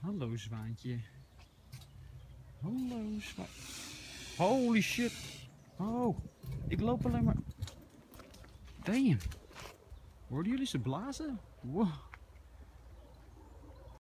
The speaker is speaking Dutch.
Hallo zwaantje. Hallo zwaantje. Holy shit. Oh, ik loop alleen maar... Damn. Hoorden jullie ze blazen? Wow.